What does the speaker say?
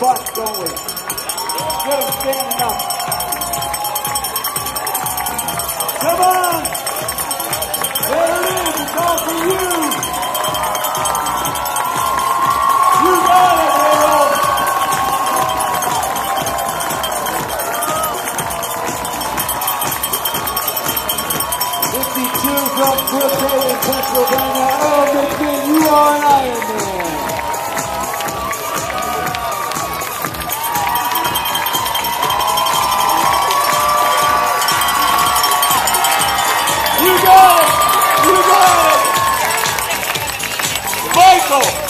butts, don't we? Get them standing up. Come on! There it is. It's all for you. You got it, Harold. Fifty-two from Brookhaven, You! You got! Michael!